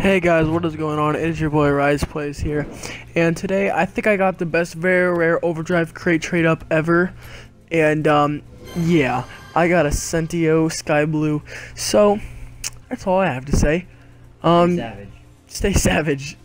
Hey guys, what is going on? It is your boy Rhyze Plays here, and today I think I got the best very rare overdrive crate trade up ever, and um, yeah, I got a Centio Sky Blue. So that's all I have to say. Um, savage. stay savage.